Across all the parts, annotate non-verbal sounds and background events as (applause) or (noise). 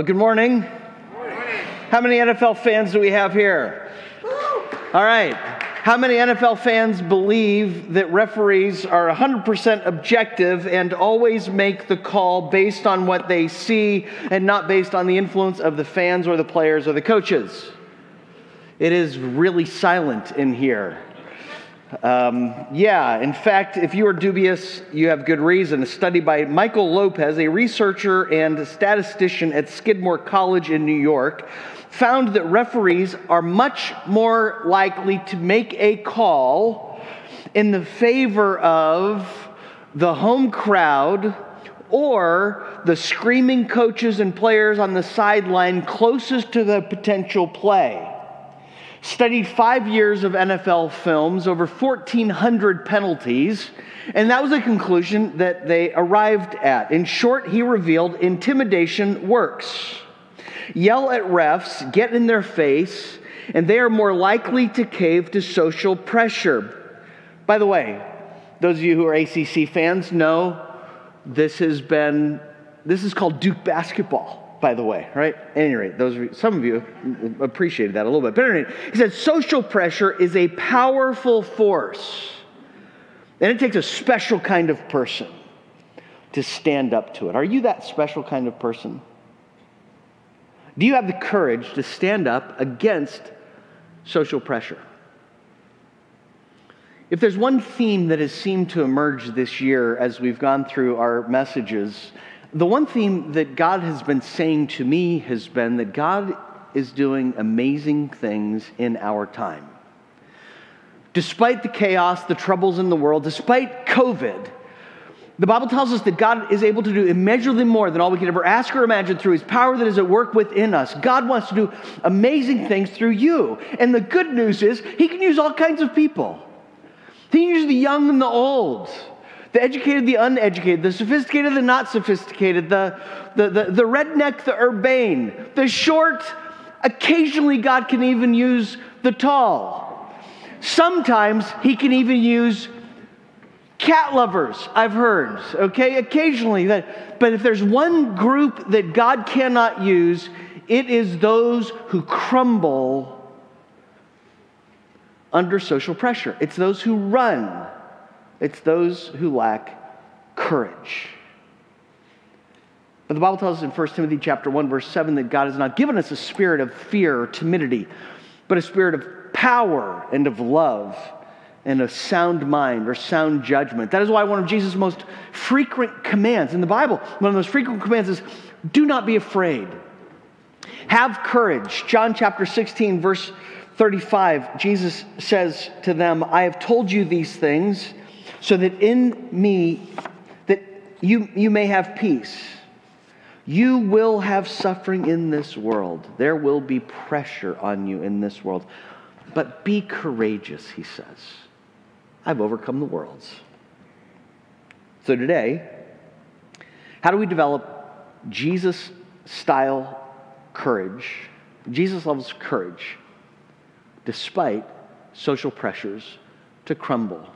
Well, good morning. How many NFL fans do we have here? All right. How many NFL fans believe that referees are 100% objective and always make the call based on what they see and not based on the influence of the fans or the players or the coaches? It is really silent in here. Um, yeah, in fact, if you are dubious, you have good reason. A study by Michael Lopez, a researcher and statistician at Skidmore College in New York, found that referees are much more likely to make a call in the favor of the home crowd or the screaming coaches and players on the sideline closest to the potential play studied five years of NFL films, over 1,400 penalties, and that was a conclusion that they arrived at. In short, he revealed intimidation works. Yell at refs, get in their face, and they are more likely to cave to social pressure. By the way, those of you who are ACC fans know this has been, this is called Duke basketball by the way, right? At any rate, those some of you appreciated that a little bit. But anyway, he said social pressure is a powerful force, and it takes a special kind of person to stand up to it. Are you that special kind of person? Do you have the courage to stand up against social pressure? If there's one theme that has seemed to emerge this year as we've gone through our messages, the one theme that God has been saying to me has been that God is doing amazing things in our time. Despite the chaos, the troubles in the world, despite COVID, the Bible tells us that God is able to do immeasurably more than all we could ever ask or imagine through His power that is at work within us. God wants to do amazing things through you. And the good news is, He can use all kinds of people. He can use the young and the old the educated, the uneducated, the sophisticated, the not sophisticated, the, the, the, the redneck, the urbane, the short. Occasionally, God can even use the tall. Sometimes He can even use cat lovers, I've heard, okay? Occasionally. That, but if there's one group that God cannot use, it is those who crumble under social pressure. It's those who run it's those who lack courage. But the Bible tells us in 1 Timothy chapter 1 verse 7 that God has not given us a spirit of fear or timidity, but a spirit of power and of love and a sound mind or sound judgment. That is why one of Jesus' most frequent commands in the Bible, one of the most frequent commands is do not be afraid. Have courage. John chapter 16 verse 35, Jesus says to them, I have told you these things so that in me that you, you may have peace. You will have suffering in this world. There will be pressure on you in this world. But be courageous, he says. I've overcome the worlds. So today, how do we develop Jesus style courage, Jesus levels courage, despite social pressures to crumble?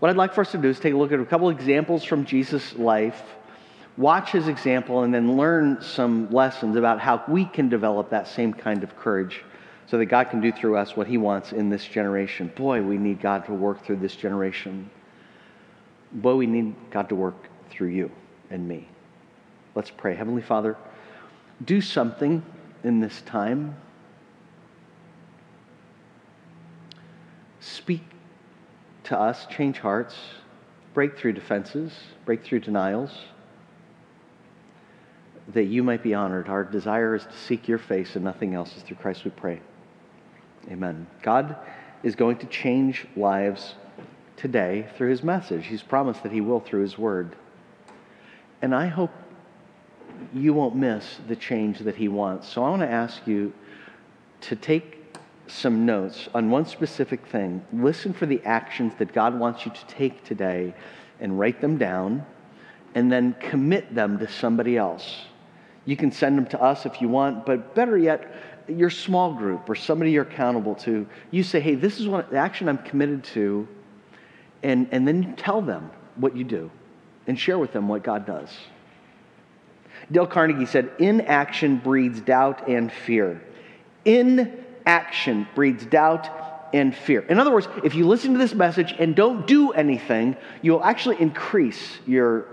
What I'd like for us to do is take a look at a couple examples from Jesus' life, watch his example, and then learn some lessons about how we can develop that same kind of courage so that God can do through us what he wants in this generation. Boy, we need God to work through this generation. Boy, we need God to work through you and me. Let's pray. Heavenly Father, do something in this time. Speak to us, change hearts, break through defenses, break through denials, that you might be honored. Our desire is to seek your face and nothing else is through Christ we pray. Amen. God is going to change lives today through his message. He's promised that he will through his word. And I hope you won't miss the change that he wants. So I want to ask you to take some notes on one specific thing. Listen for the actions that God wants you to take today and write them down and then commit them to somebody else. You can send them to us if you want, but better yet, your small group or somebody you're accountable to, you say, hey, this is what the action I'm committed to, and, and then tell them what you do and share with them what God does. Dale Carnegie said, Inaction breeds doubt and fear. Inaction breeds doubt and fear. In other words, if you listen to this message and don't do anything, you'll actually increase your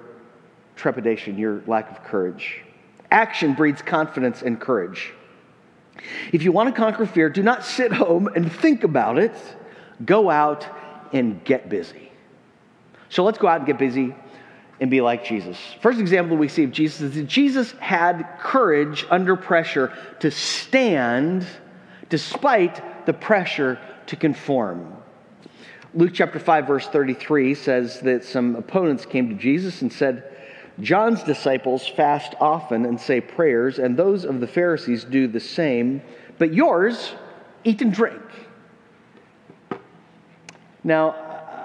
trepidation, your lack of courage. Action breeds confidence and courage. If you want to conquer fear, do not sit home and think about it. Go out and get busy. So let's go out and get busy and be like Jesus. First example we see of Jesus is that Jesus had courage under pressure to stand despite the pressure to conform. Luke chapter 5, verse 33 says that some opponents came to Jesus and said, John's disciples fast often and say prayers, and those of the Pharisees do the same, but yours eat and drink. Now,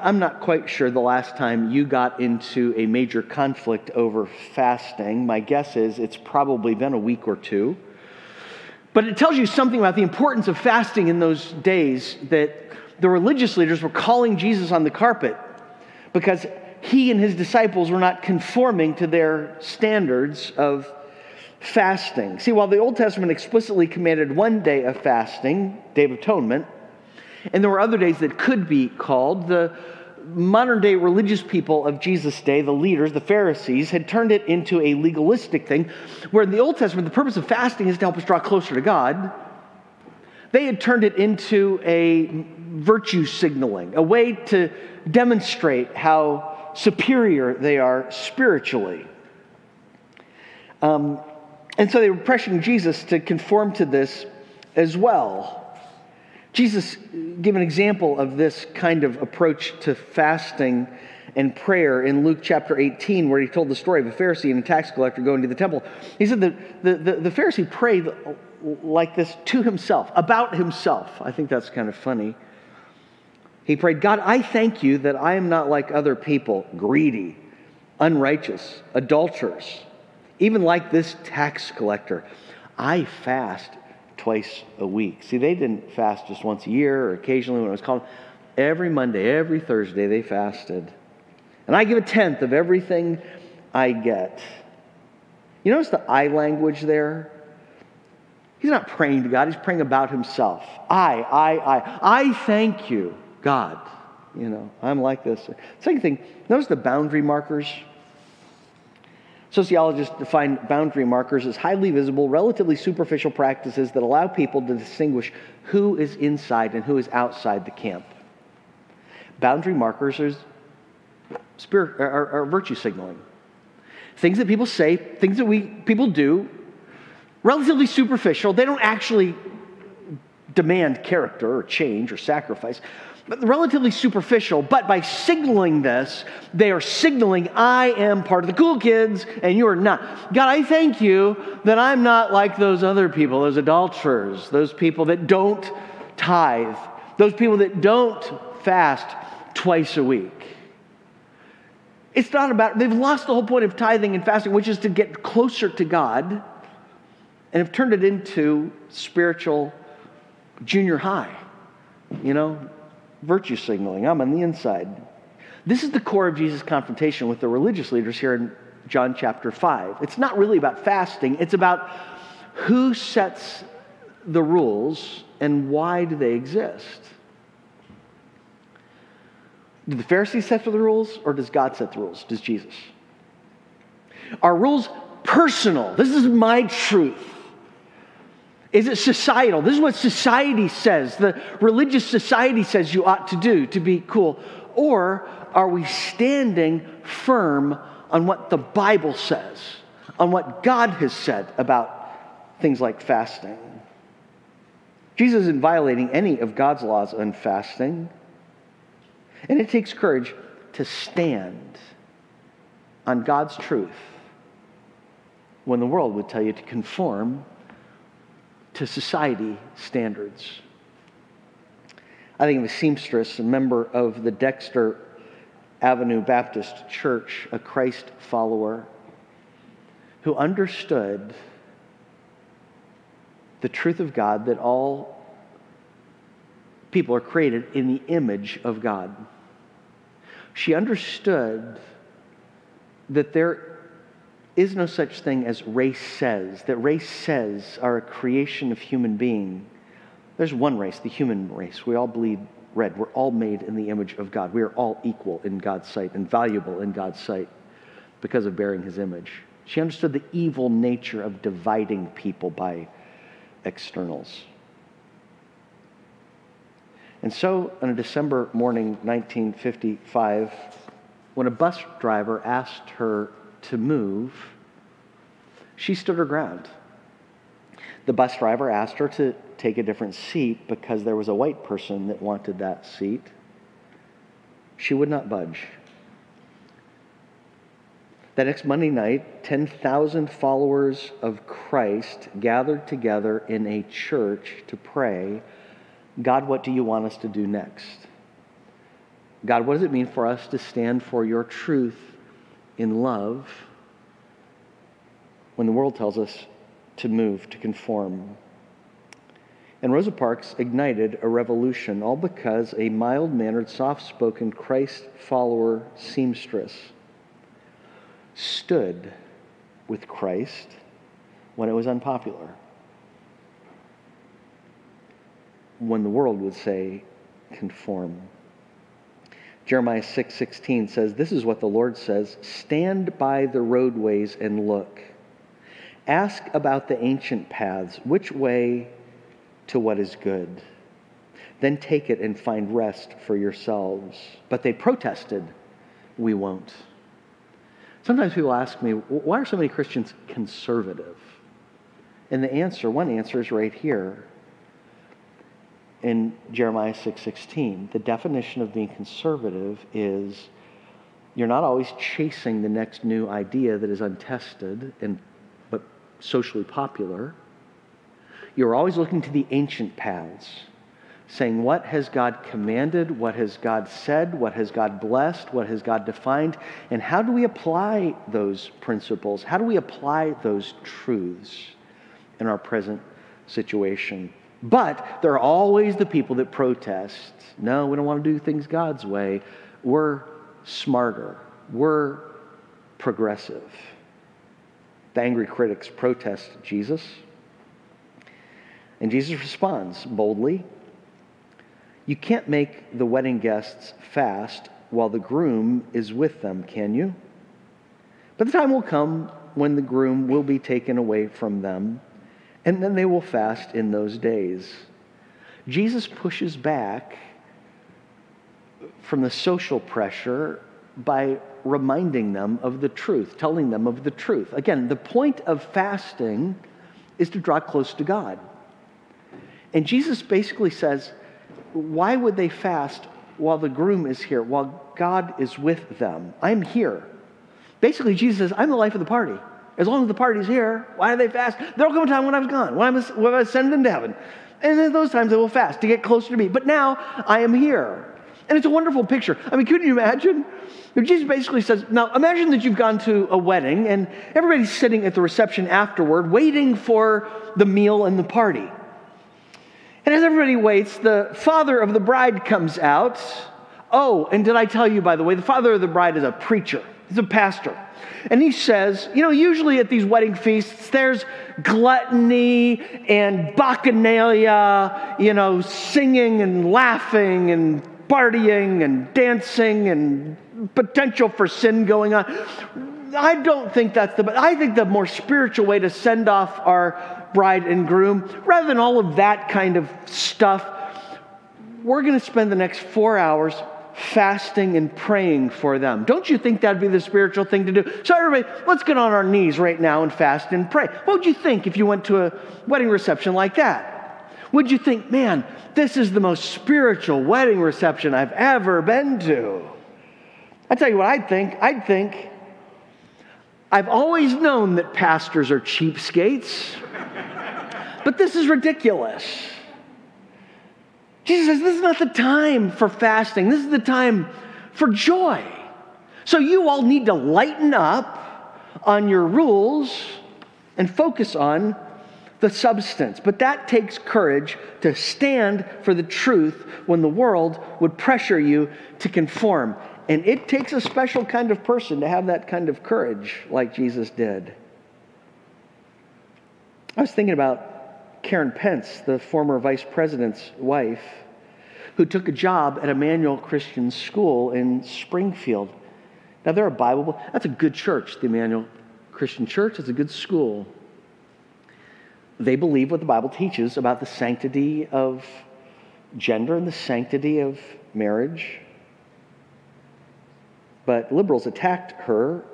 I'm not quite sure the last time you got into a major conflict over fasting. My guess is it's probably been a week or two. But it tells you something about the importance of fasting in those days that the religious leaders were calling Jesus on the carpet because he and his disciples were not conforming to their standards of fasting. See, while the Old Testament explicitly commanded one day of fasting, Day of Atonement, and there were other days that could be called. The modern day religious people of Jesus' day, the leaders, the Pharisees, had turned it into a legalistic thing, where in the Old Testament, the purpose of fasting is to help us draw closer to God. They had turned it into a virtue signaling, a way to demonstrate how superior they are spiritually. Um, and so they were pressuring Jesus to conform to this as well. Jesus uh, gave an example of this kind of approach to fasting and prayer in Luke chapter 18, where he told the story of a Pharisee and a tax collector going to the temple. He said that the, the, the Pharisee prayed like this to himself, about himself. I think that's kind of funny. He prayed, God, I thank you that I am not like other people, greedy, unrighteous, adulterers, even like this tax collector. I fast twice a week. See, they didn't fast just once a year or occasionally when it was called. Every Monday, every Thursday, they fasted. And I give a tenth of everything I get. You notice the I language there? He's not praying to God, he's praying about himself. I, I, I. I thank you, God. You know, I'm like this. Second thing, notice the boundary markers. Sociologists define boundary markers as highly visible, relatively superficial practices that allow people to distinguish who is inside and who is outside the camp. Boundary markers are, spirit, are, are virtue signaling. Things that people say, things that we people do, relatively superficial. They don't actually demand character or change or sacrifice, relatively superficial. But by signaling this, they are signaling, I am part of the cool kids and you are not. God, I thank you that I'm not like those other people, those adulterers, those people that don't tithe, those people that don't fast twice a week. It's not about, they've lost the whole point of tithing and fasting, which is to get closer to God, and have turned it into spiritual junior high. You know, virtue signaling. I'm on the inside. This is the core of Jesus' confrontation with the religious leaders here in John chapter 5. It's not really about fasting, it's about who sets the rules and why do they exist. Do the Pharisees set the rules or does God set the rules? Does Jesus? Are rules personal? This is my truth. Is it societal? This is what society says, the religious society says you ought to do to be cool. Or are we standing firm on what the Bible says, on what God has said about things like fasting? Jesus isn't violating any of God's laws on fasting. And it takes courage to stand on God's truth when the world would tell you to conform to society standards. I think of a seamstress, a member of the Dexter Avenue Baptist Church, a Christ follower, who understood the truth of God that all people are created in the image of God. She understood that there is no such thing as race says, that race says are a creation of human being. There's one race, the human race. We all bleed red. We're all made in the image of God. We are all equal in God's sight and valuable in God's sight because of bearing his image. She understood the evil nature of dividing people by externals. And so, on a December morning, 1955, when a bus driver asked her to move, she stood her ground. The bus driver asked her to take a different seat because there was a white person that wanted that seat. She would not budge. That next Monday night, 10,000 followers of Christ gathered together in a church to pray God, what do you want us to do next? God, what does it mean for us to stand for your truth in love when the world tells us to move, to conform? And Rosa Parks ignited a revolution, all because a mild mannered, soft spoken Christ follower seamstress stood with Christ when it was unpopular. When the world would say, conform. Jeremiah 6:16 6, says, "This is what the Lord says, stand by the roadways and look. Ask about the ancient paths, which way to what is good. Then take it and find rest for yourselves." But they protested, "We won't." Sometimes people ask me, why are so many Christians conservative? And the answer, one answer is right here in Jeremiah 6:16. the definition of being conservative is you're not always chasing the next new idea that is untested and but socially popular. You're always looking to the ancient paths saying, What has God commanded? What has God said? What has God blessed? What has God defined? And how do we apply those principles? How do we apply those truths in our present situation? But there are always the people that protest. No, we don't want to do things God's way. We're smarter. We're progressive. The angry critics protest Jesus. And Jesus responds boldly you can't make the wedding guests fast while the groom is with them, can you? But the time will come when the groom will be taken away from them, and then they will fast in those days. Jesus pushes back from the social pressure by reminding them of the truth, telling them of the truth. Again, the point of fasting is to draw close to God. And Jesus basically says, why would they fast while the groom is here, while God is with them? I'm here. Basically, Jesus says, I'm the life of the party. As long as the party's here, why do they fast? There'll come a time when I was gone, when I was, when I ascended into heaven. And in those times, they will fast to get closer to me. But now, I am here. And it's a wonderful picture. I mean, couldn't you imagine? Jesus basically says, now imagine that you've gone to a wedding and everybody's sitting at the reception afterward, waiting for the meal and the party. And as everybody waits, the father of the bride comes out. Oh, and did I tell you, by the way, the father of the bride is a preacher, he's a pastor. And he says, you know, usually at these wedding feasts, there's gluttony and bacchanalia, you know, singing and laughing and partying and dancing and potential for sin going on. I don't think that's the, I think the more spiritual way to send off our bride and groom, rather than all of that kind of stuff, we're going to spend the next four hours fasting and praying for them. Don't you think that'd be the spiritual thing to do? So, everybody, let's get on our knees right now and fast and pray. What would you think if you went to a wedding reception like that? Would you think, man, this is the most spiritual wedding reception I've ever been to? I tell you what I'd think. I'd think, I've always known that pastors are cheapskates. But this is ridiculous. Jesus says, This is not the time for fasting. This is the time for joy. So you all need to lighten up on your rules and focus on the substance. But that takes courage to stand for the truth when the world would pressure you to conform. And it takes a special kind of person to have that kind of courage like Jesus did. I was thinking about Karen Pence, the former vice president's wife, who took a job at Immanuel Christian School in Springfield. Now, they're a Bible, that's a good church, the Immanuel Christian Church. It's a good school. They believe what the Bible teaches about the sanctity of gender and the sanctity of marriage. But liberals attacked her.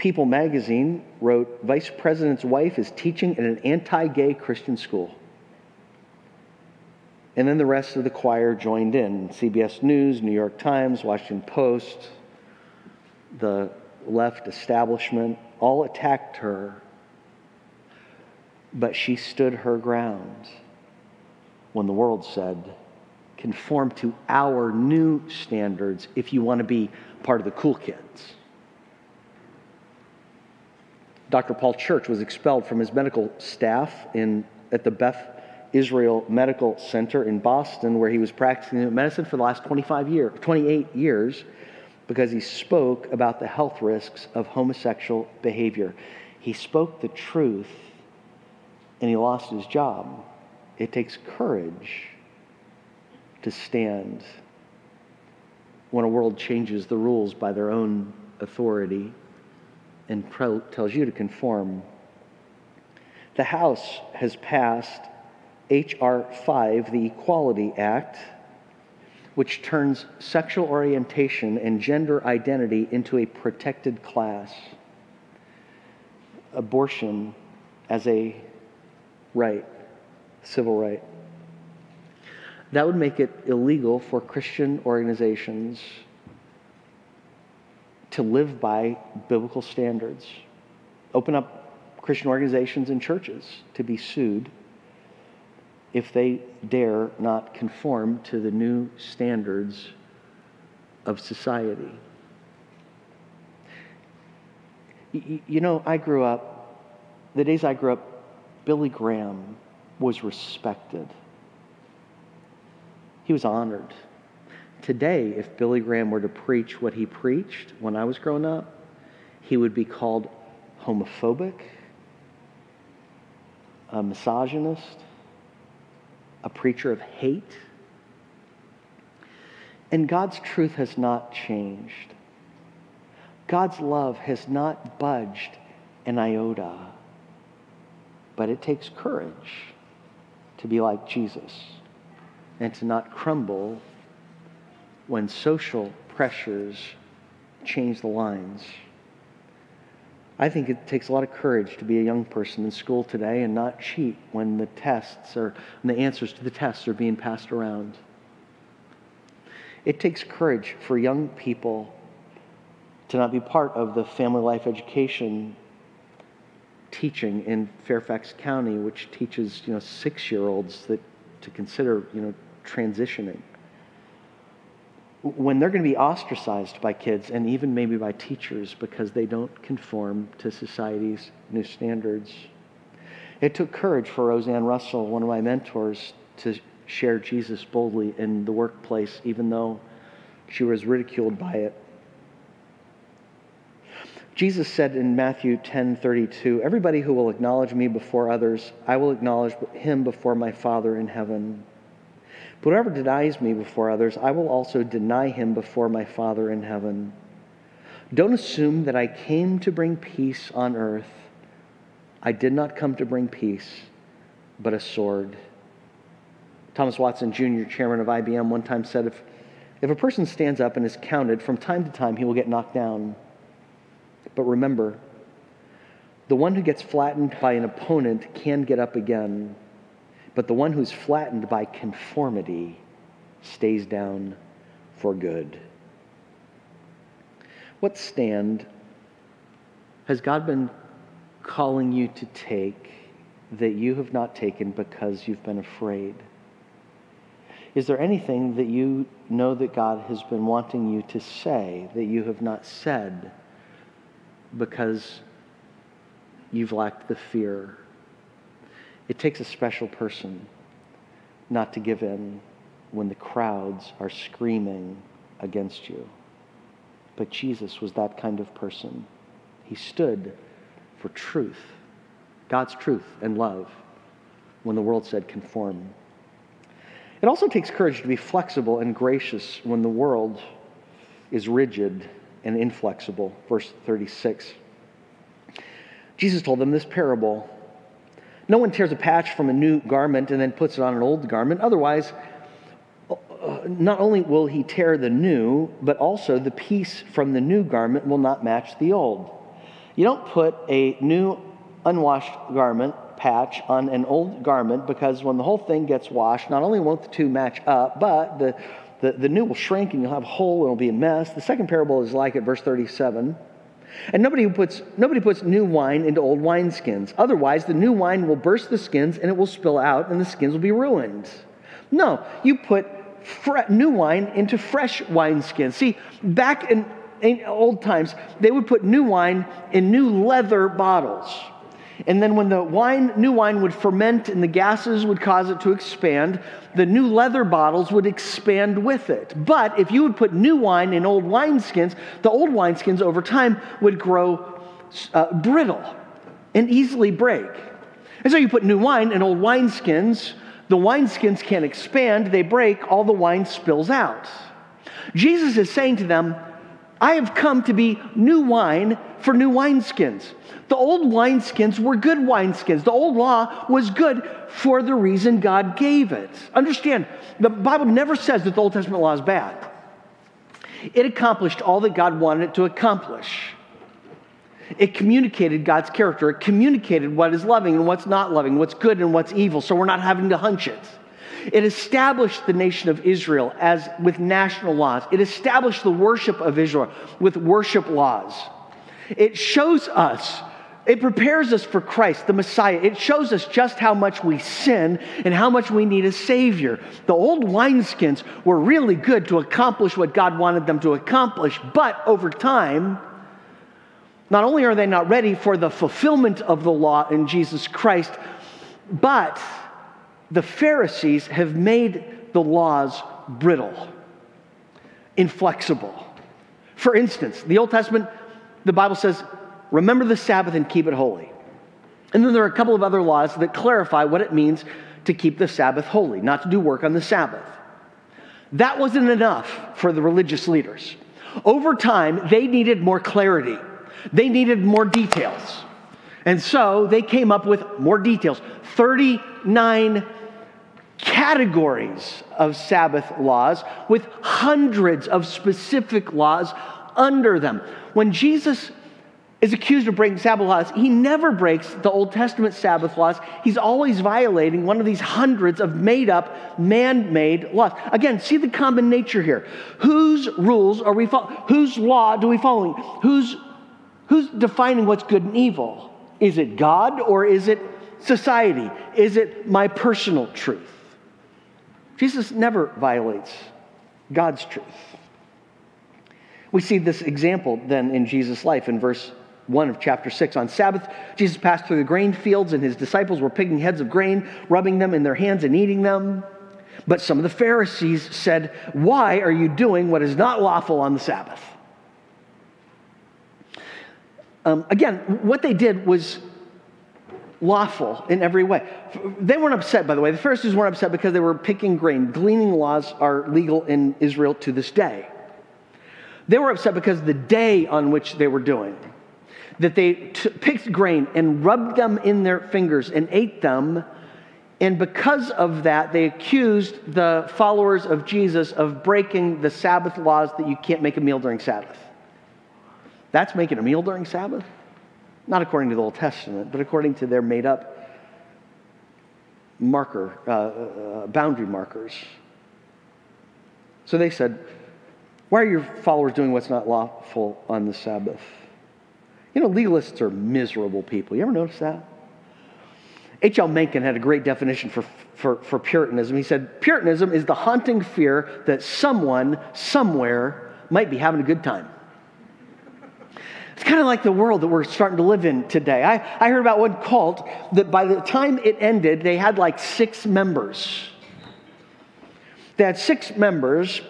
People magazine wrote Vice President's wife is teaching in an anti gay Christian school. And then the rest of the choir joined in CBS News, New York Times, Washington Post, the left establishment all attacked her. But she stood her ground when the world said, conform to our new standards if you want to be part of the cool kids. Dr. Paul Church was expelled from his medical staff in, at the Beth Israel Medical Center in Boston, where he was practicing medicine for the last 25 years, 28 years, because he spoke about the health risks of homosexual behavior. He spoke the truth and he lost his job. It takes courage to stand when a world changes the rules by their own authority and pro- tells you to conform. The House has passed H.R. 5, the Equality Act, which turns sexual orientation and gender identity into a protected class. Abortion as a right, civil right. That would make it illegal for Christian organizations to live by biblical standards. Open up Christian organizations and churches to be sued if they dare not conform to the new standards of society. You know, I grew up, the days I grew up, Billy Graham was respected. He was honored. Today, if Billy Graham were to preach what he preached when I was growing up, he would be called homophobic, a misogynist, a preacher of hate. And God's truth has not changed. God's love has not budged an iota. But it takes courage to be like Jesus and to not crumble when social pressures change the lines. I think it takes a lot of courage to be a young person in school today and not cheat when the tests or the answers to the tests are being passed around. It takes courage for young people to not be part of the family life education teaching in Fairfax County, which teaches you know six year olds that to consider you know transitioning. When they're going to be ostracized by kids and even maybe by teachers because they don't conform to society's new standards. It took courage for Roseanne Russell, one of my mentors, to share Jesus boldly in the workplace, even though she was ridiculed by it. Jesus said in Matthew 10:32, "Everybody who will acknowledge me before others, I will acknowledge him before my Father in heaven." But whoever denies me before others, I will also deny him before my Father in heaven. Don't assume that I came to bring peace on earth. I did not come to bring peace, but a sword. Thomas Watson Jr., chairman of IBM, one time said if, if a person stands up and is counted, from time to time he will get knocked down. But remember, the one who gets flattened by an opponent can get up again. But the one who's flattened by conformity stays down for good. What stand has God been calling you to take that you have not taken because you've been afraid? Is there anything that you know that God has been wanting you to say that you have not said because you've lacked the fear it takes a special person not to give in when the crowds are screaming against you. But Jesus was that kind of person. He stood for truth, God's truth and love, when the world said conform. It also takes courage to be flexible and gracious when the world is rigid and inflexible. Verse 36. Jesus told them this parable No one tears a patch from a new garment and then puts it on an old garment. Otherwise, uh, not only will he tear the new, but also the piece from the new garment will not match the old. You don't put a new unwashed garment patch on an old garment because when the whole thing gets washed, not only won't the two match up, but the, the, the new will shrink and you'll have a hole and it'll be a mess. The second parable is like it, verse 37. And nobody puts, nobody puts new wine into old wineskins. Otherwise, the new wine will burst the skins and it will spill out and the skins will be ruined. No, you put fre- new wine into fresh wineskins. See, back in, in old times, they would put new wine in new leather bottles. And then when the wine, new wine would ferment and the gases would cause it to expand, the new leather bottles would expand with it. But if you would put new wine in old wineskins, the old wineskins over time would grow uh, brittle and easily break. And so you put new wine in old wineskins, the wineskins can't expand, they break, all the wine spills out. Jesus is saying to them, I have come to be new wine for new wineskins. The old wineskins were good wineskins. The old law was good for the reason God gave it. Understand, the Bible never says that the Old Testament law is bad. It accomplished all that God wanted it to accomplish. It communicated God's character. It communicated what is loving and what's not loving, what's good and what's evil, so we're not having to hunch it. It established the nation of Israel as with national laws. It established the worship of Israel with worship laws. It shows us, it prepares us for Christ, the Messiah. It shows us just how much we sin and how much we need a Savior. The old wineskins were really good to accomplish what God wanted them to accomplish, but over time, not only are they not ready for the fulfillment of the law in Jesus Christ, but the Pharisees have made the laws brittle, inflexible. For instance, the Old Testament, the Bible says, remember the Sabbath and keep it holy. And then there are a couple of other laws that clarify what it means to keep the Sabbath holy, not to do work on the Sabbath. That wasn't enough for the religious leaders. Over time, they needed more clarity. They needed more details. And so they came up with more details 39 categories of Sabbath laws with hundreds of specific laws under them. When Jesus is accused of breaking Sabbath laws, he never breaks the Old Testament Sabbath laws. He's always violating one of these hundreds of made up, man made laws. Again, see the common nature here. Whose rules are we following? Whose law do we follow? Who's Who's defining what's good and evil? Is it God or is it society? Is it my personal truth? Jesus never violates God's truth. We see this example then in Jesus' life in verse 1 of chapter 6. On Sabbath, Jesus passed through the grain fields, and his disciples were picking heads of grain, rubbing them in their hands and eating them. But some of the Pharisees said, Why are you doing what is not lawful on the Sabbath? Um, again, what they did was lawful in every way. They weren't upset, by the way. The Pharisees weren't upset because they were picking grain. Gleaning laws are legal in Israel to this day. They were upset because the day on which they were doing, that they t- picked grain and rubbed them in their fingers and ate them. And because of that, they accused the followers of Jesus of breaking the Sabbath laws that you can't make a meal during Sabbath. That's making a meal during Sabbath? Not according to the Old Testament, but according to their made up marker, uh, uh, boundary markers. So they said, Why are your followers doing what's not lawful on the Sabbath? You know, legalists are miserable people. You ever notice that? H.L. Mencken had a great definition for, for, for Puritanism. He said, Puritanism is the haunting fear that someone, somewhere, might be having a good time. It's kind of like the world that we're starting to live in today. I, I heard about one cult that by the time it ended, they had like six members. They had six members,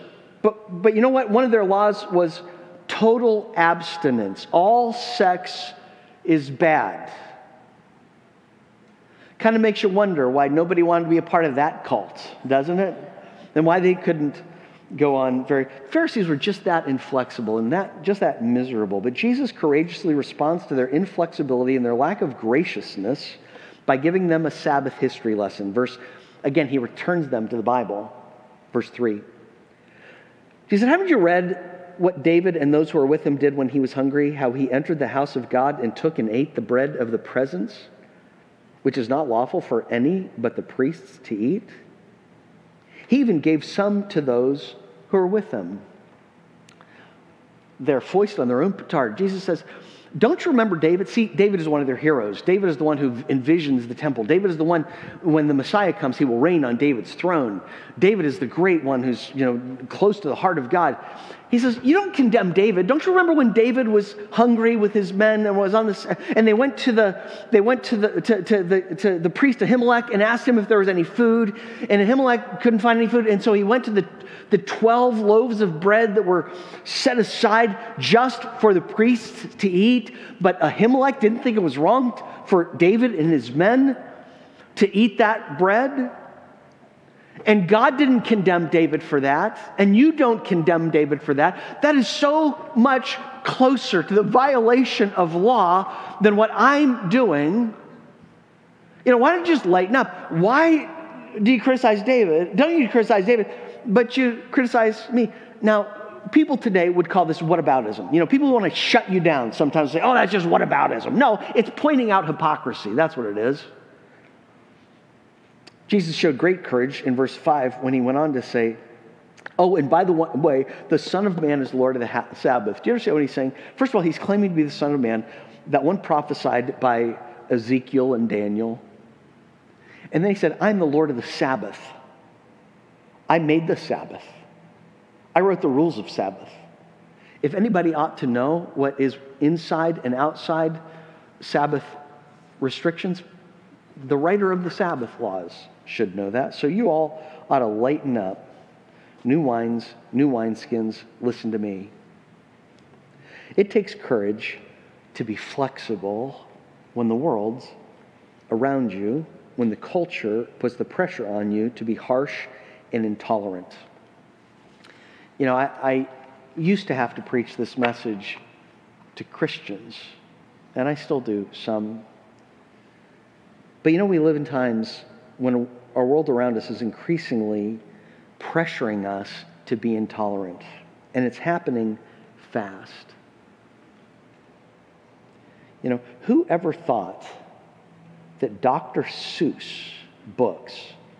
But, but you know what? One of their laws was total abstinence. All sex is bad. Kind of makes you wonder why nobody wanted to be a part of that cult, doesn't it? And why they couldn't go on very Pharisees were just that inflexible and that just that miserable. But Jesus courageously responds to their inflexibility and their lack of graciousness by giving them a Sabbath history lesson. Verse again, he returns them to the Bible. Verse 3. He said, Haven't you read what David and those who were with him did when he was hungry? How he entered the house of God and took and ate the bread of the presence, which is not lawful for any but the priests to eat? He even gave some to those who are with them. They're foisted on their own petard. Jesus says, don't you remember David? See, David is one of their heroes. David is the one who envisions the temple. David is the one, when the Messiah comes, he will reign on David's throne. David is the great one who's, you know, close to the heart of God. He says, You don't condemn David. Don't you remember when David was hungry with his men and was on this, and they went to the, they went to the, to, to the, to the priest Ahimelech and asked him if there was any food, and Ahimelech couldn't find any food, and so he went to the, the 12 loaves of bread that were set aside just for the priests to eat. But Ahimelech didn't think it was wrong for David and his men to eat that bread. And God didn't condemn David for that, and you don't condemn David for that. That is so much closer to the violation of law than what I'm doing. You know, why don't you just lighten up? Why do you criticize David? Don't you criticize David? but you criticize me. Now, people today would call this whataboutism. You know, people want to shut you down sometimes say, oh, that's just whataboutism. No, it's pointing out hypocrisy. That's what it is. Jesus showed great courage in verse 5 when he went on to say, Oh, and by the way, the Son of Man is Lord of the Sabbath. Do you understand what he's saying? First of all, he's claiming to be the Son of Man, that one prophesied by Ezekiel and Daniel. And then he said, I'm the Lord of the Sabbath. I made the Sabbath. I wrote the rules of Sabbath. If anybody ought to know what is inside and outside Sabbath restrictions, the writer of the Sabbath laws should know that. So you all ought to lighten up. New wines, new wineskins, listen to me. It takes courage to be flexible when the world's around you, when the culture puts the pressure on you to be harsh and intolerant. You know, I, I used to have to preach this message to Christians, and I still do some. But you know, we live in times when our world around us is increasingly pressuring us to be intolerant, and it's happening fast. You know, who ever thought that Dr. Seuss books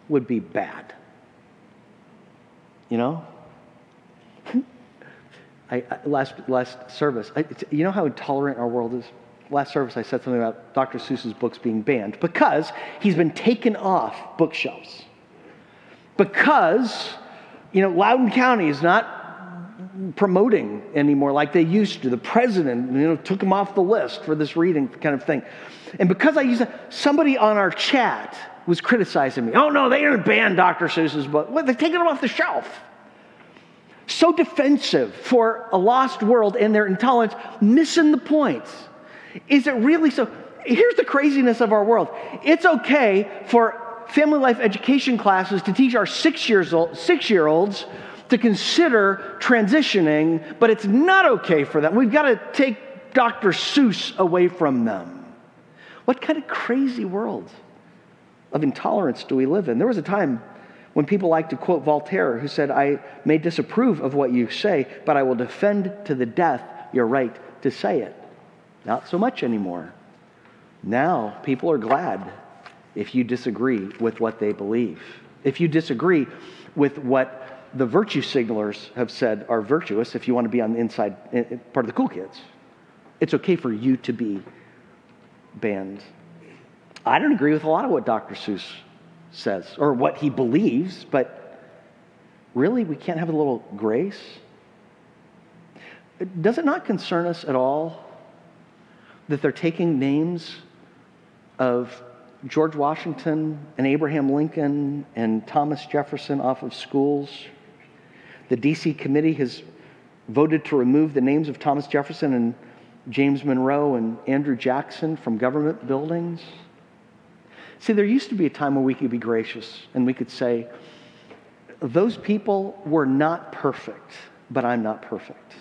would be bad? You know? (laughs) I, I, last, last service, I, you know how intolerant our world is? Last service, I said something about Dr. Seuss's books being banned because he's been taken off bookshelves. Because, you know, Loudoun County is not promoting anymore like they used to. The president, you know, took him off the list for this reading kind of thing. And because I used that, somebody on our chat was criticizing me. Oh, no, they didn't ban Dr. Seuss's book. Well, they're taking it off the shelf. So defensive for a lost world and their intolerance, missing the point. Is it really so? Here's the craziness of our world it's okay for family life education classes to teach our six, years old, six year olds to consider transitioning, but it's not okay for them. We've got to take Dr. Seuss away from them. What kind of crazy world? of intolerance do we live in? There was a time when people like to quote Voltaire, who said, I may disapprove of what you say, but I will defend to the death your right to say it. Not so much anymore. Now, people are glad if you disagree with what they believe. If you disagree with what the virtue signalers have said are virtuous, if you want to be on the inside eh, eh, part of the cool kids, it's okay for you to be banned I don't agree with a lot of what Dr. Seuss says or what he believes, but really, we can't have a little grace? Does it not concern us at all that they're taking names of George Washington and Abraham Lincoln and Thomas Jefferson off of schools? The D.C. committee has voted to remove the names of Thomas Jefferson and James Monroe and Andrew Jackson from government buildings. See, there used to be a time where we could be gracious and we could say, those people were not perfect, but I'm not perfect.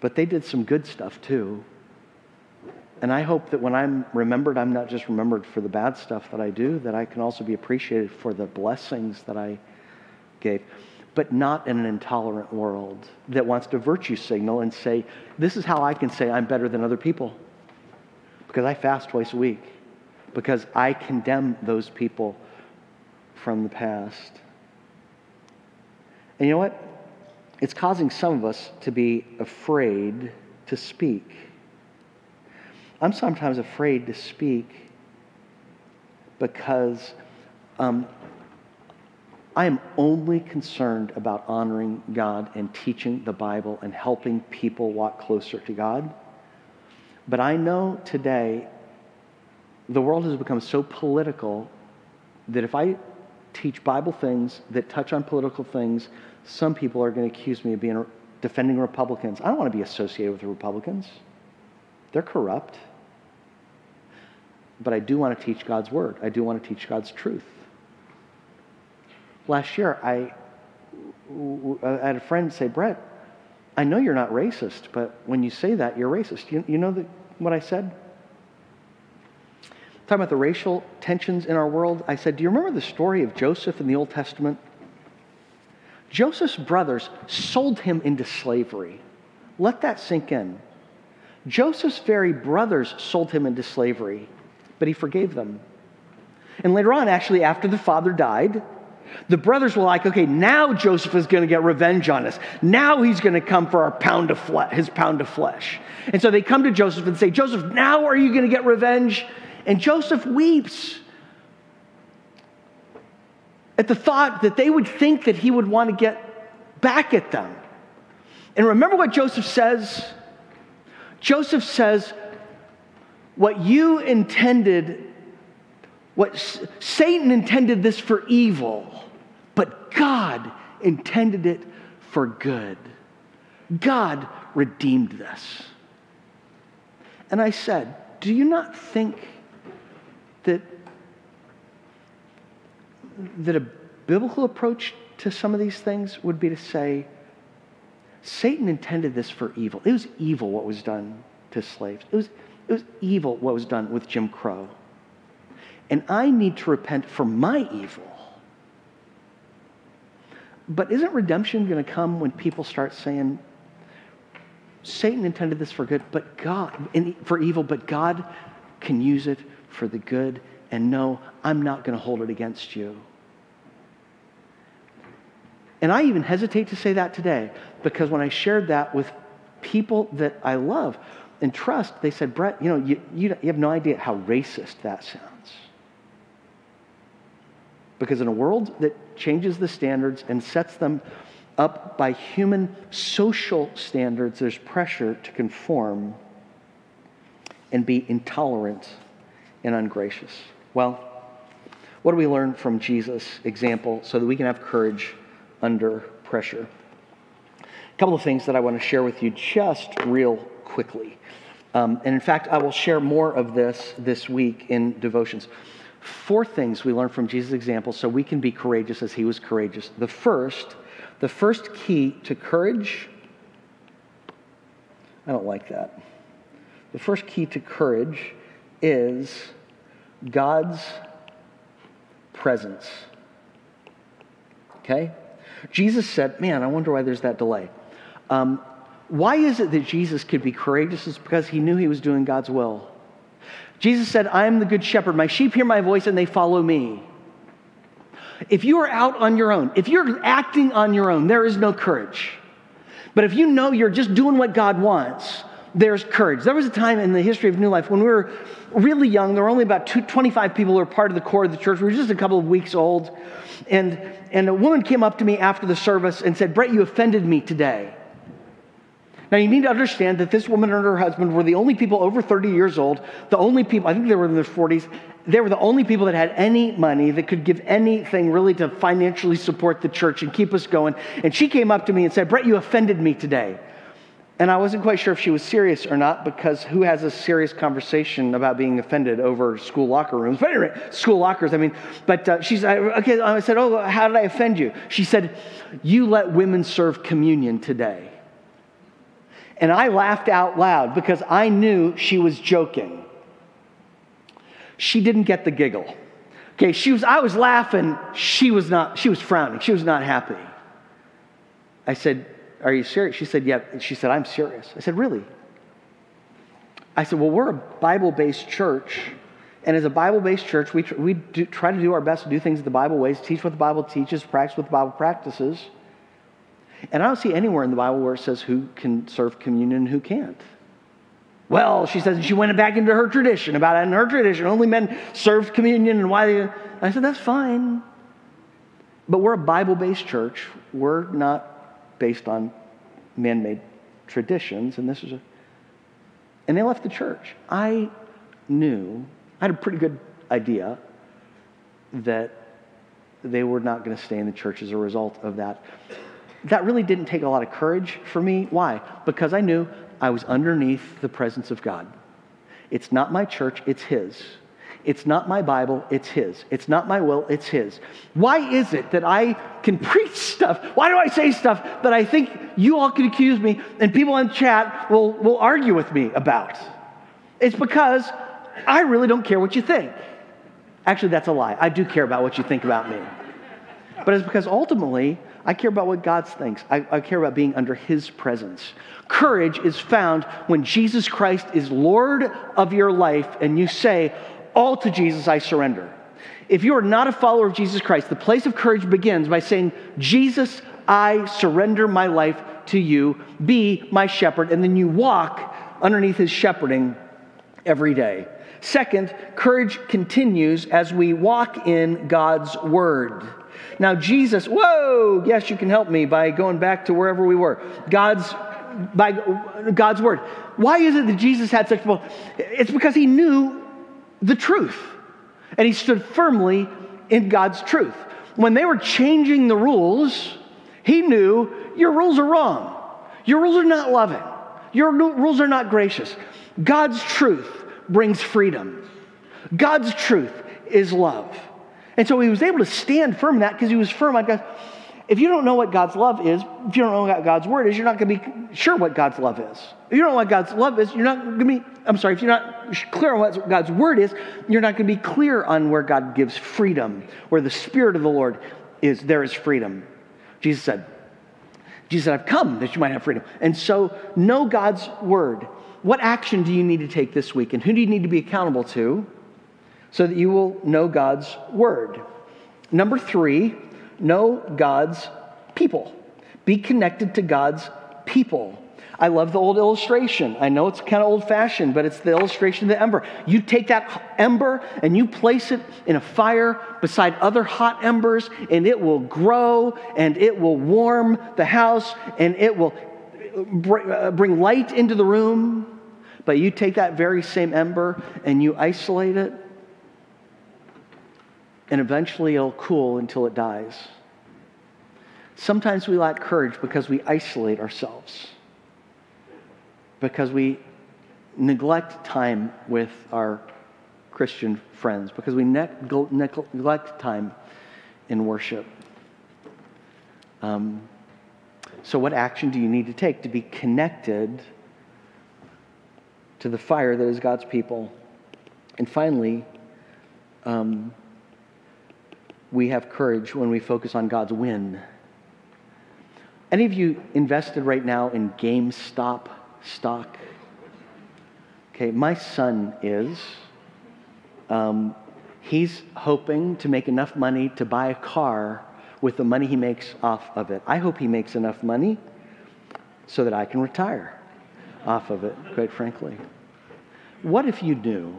But they did some good stuff too. And I hope that when I'm remembered, I'm not just remembered for the bad stuff that I do, that I can also be appreciated for the blessings that I gave. But not in an intolerant world that wants to virtue signal and say, this is how I can say I'm better than other people. Because I fast twice a week. Because I condemn those people from the past. And you know what? It's causing some of us to be afraid to speak I'm sometimes afraid to speak because um, I am only concerned about honoring God and teaching the Bible and helping people walk closer to God. But I know today the world has become so political that if I teach Bible things that touch on political things, some people are going to accuse me of being defending Republicans. I don't want to be associated with the Republicans. They're corrupt but I do want to teach God's word. I do want to teach God's truth. Last year, I, I had a friend say, Brett, I know you're not racist, but when you say that, you're racist. You, you know the, what I said? Talking about the racial tensions in our world, I said, Do you remember the story of Joseph in the Old Testament? Joseph's brothers sold him into slavery. Let that sink in. Joseph's very brothers sold him into slavery but he forgave them. And later on, actually, after the father died, the brothers were like, okay, now Joseph is going to get revenge on us. Now he's going to come for our pound of flesh, his pound of flesh. And so they come to Joseph and say, Joseph, now are you going to get revenge? And Joseph weeps at the thought that they would think that he would want to get back at them. And remember what Joseph says? Joseph says, what you intended, what Satan intended this for evil, but God intended it for good. God redeemed this. And I said, Do you not think that, that a biblical approach to some of these things would be to say, Satan intended this for evil? It was evil what was done to slaves. It was, it was evil what was done with Jim Crow. And I need to repent for my evil. But isn't redemption going to come when people start saying, Satan intended this for good, but God, for evil, but God can use it for the good, and no, I'm not going to hold it against you. And I even hesitate to say that today because when I shared that with people that I love, and trust, they said, Brett, you know, you, you, you have no idea how racist that sounds. Because in a world that changes the standards and sets them up by human social standards, there's pressure to conform and be intolerant and ungracious. Well, what do we learn from Jesus' example so that we can have courage under pressure? A couple of things that I want to share with you just real quickly. Um, and in fact, I will share more of this this week in devotions. Four things we learn from Jesus' example so we can be courageous as he was courageous. The first, the first key to courage, I don't like that. The first key to courage is God's presence. Okay? Jesus said, Man, I wonder why there's that delay. Um, why is it that Jesus could be courageous? It's because he knew he was doing God's will. Jesus said, I am the good shepherd. My sheep hear my voice and they follow me. If you are out on your own, if you're acting on your own, there is no courage. But if you know you're just doing what God wants, there's courage. There was a time in the history of New Life when we were really young. There were only about two, 25 people who were part of the core of the church. We were just a couple of weeks old. And, and a woman came up to me after the service and said, Brett, you offended me today. Now, you need to understand that this woman and her husband were the only people over 30 years old, the only people, I think they were in their 40s, they were the only people that had any money that could give anything really to financially support the church and keep us going. And she came up to me and said, Brett, you offended me today. And I wasn't quite sure if she was serious or not because who has a serious conversation about being offended over school locker rooms? But anyway, school lockers, I mean, but uh, she's, okay, I said, oh, how did I offend you? She said, you let women serve communion today. And I laughed out loud because I knew she was joking. She didn't get the giggle. Okay, she was, I was laughing. She was not, she was frowning. She was not happy. I said, Are you serious? She said, Yeah. She said, I'm serious. I said, Really? I said, Well, we're a Bible based church. And as a Bible based church, we, we do, try to do our best to do things the Bible ways, teach what the Bible teaches, practice what the Bible practices. And I don't see anywhere in the Bible where it says who can serve communion and who can't. Well, she says, she went back into her tradition about it. in her tradition, only men served communion and why they, I said, that's fine. But we're a Bible based church. We're not based on man made traditions. And this is a, and they left the church. I knew, I had a pretty good idea that they were not going to stay in the church as a result of that that really didn't take a lot of courage for me. Why? Because I knew I was underneath the presence of God. It's not my church, it's His. It's not my Bible, it's His. It's not my will, it's His. Why is it that I can (laughs) preach stuff? Why do I say stuff that I think you all can accuse me and people in chat will, will argue with me about? It's because I really don't care what you think. Actually, that's a lie. I do care about what you think about me. But it's because ultimately, I care about what God thinks. I, I, care about being under His presence. Courage is found when Jesus Christ is Lord of your life and you say, All to Jesus I surrender. If you are not a follower of Jesus Christ, the place of courage begins by saying, Jesus, I surrender my life to you. Be my shepherd. And then you walk underneath His shepherding every day. Second, courage continues as we walk in God's word. Now, Jesus, whoa, yes, you can help me by going back to wherever we were. God's by God's word. Why is it that Jesus had such well? It's because he knew the truth. And he stood firmly in God's truth. When they were changing the rules, he knew your rules are wrong. Your rules are not loving. Your rules are not gracious. God's truth brings freedom. God's truth is love. And so he was able to stand firm in that because he was firm on God. If you don't know what God's love is, if you don't know what God's word is, you're not going to be sure what God's love is. If you don't know what God's love is, you're not going to be, I'm sorry, if you're not clear on what God's word is, you're not going to be clear on where God gives freedom, where the Spirit of the Lord is, there is freedom. Jesus said, Jesus said, I've come that you might have freedom. And so know God's word. What action do you need to take this week? And who do you need to be accountable to? So that you will know God's word. Number three, know God's people. Be connected to God's people. I love the old illustration. I know it's kind of old fashioned, but it's the illustration of the ember. You take that ember and you place it in a fire beside other hot embers, and it will grow and it will warm the house and it will uh, bring light into the room. But you take that very same ember and you isolate it and eventually it'll cool until it dies. Sometimes we lack courage because we isolate ourselves, because we neglect time with our Christian friends, because we ne- neglect time in worship. Um, so, what action do you need to take to be connected to the fire that is God's people? And finally, um, we have courage when we focus on God's win. Any of you invested right now in GameStop stock? Okay, my son is. Um, he's hoping to make enough money to buy a car with the money he makes off of it. I hope he makes enough money so that I can retire off of it, quite frankly. What if you knew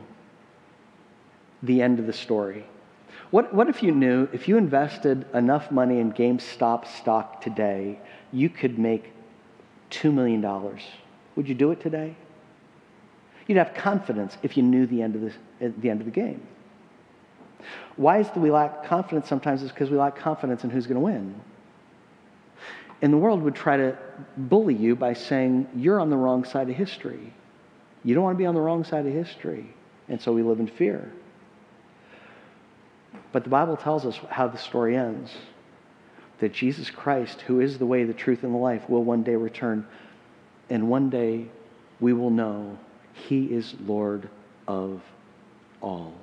the end of the story? What, what if you knew if you invested enough money in GameStop stock today, you could make $2 million. Would you do it today? You'd have confidence if you knew the end of the, the end of the game. Why is that we lack confidence sometimes? Is because we lack confidence in who's going to win. And the world would try to bully you by saying, You're on the wrong side of history. You don't want to be on the wrong side of history. And so we live in fear. But the Bible tells us how the story ends that Jesus Christ, who is the way, the truth, and the life, will one day return. And one day we will know he is Lord of all.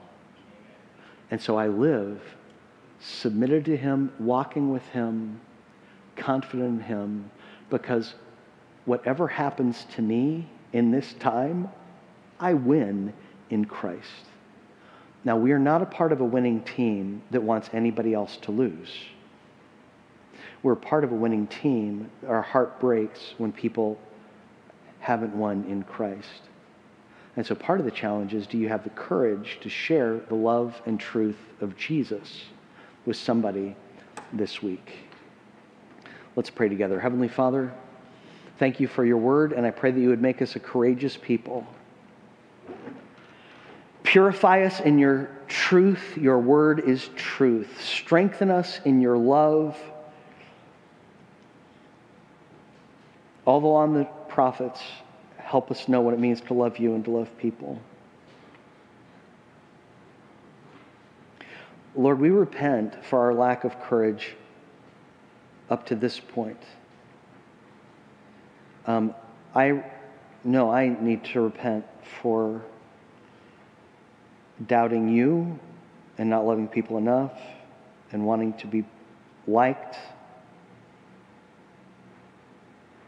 And so I live submitted to him, walking with him, confident in him, because whatever happens to me in this time, I win in Christ. Now, we are not a part of a winning team that wants anybody else to lose. We're part of a winning team. Our heart breaks when people haven't won in Christ. And so part of the challenge is do you have the courage to share the love and truth of Jesus with somebody this week? Let's pray together. Heavenly Father, thank you for your word, and I pray that you would make us a courageous people. Purify us in your truth. Your word is truth. Strengthen us in your love. The law the prophets help us know what it means to love you and to love people. Lord, we repent for our lack of courage up to this point. Um, I know I need to repent for doubting you and not loving people enough and wanting to be liked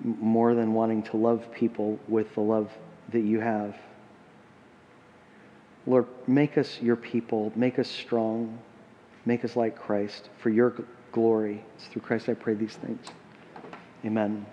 more than wanting to love people with the love that you have. Lord, make us your people, make us strong, make us like Christ for your glory. It's through Christ I pray these things. Amen.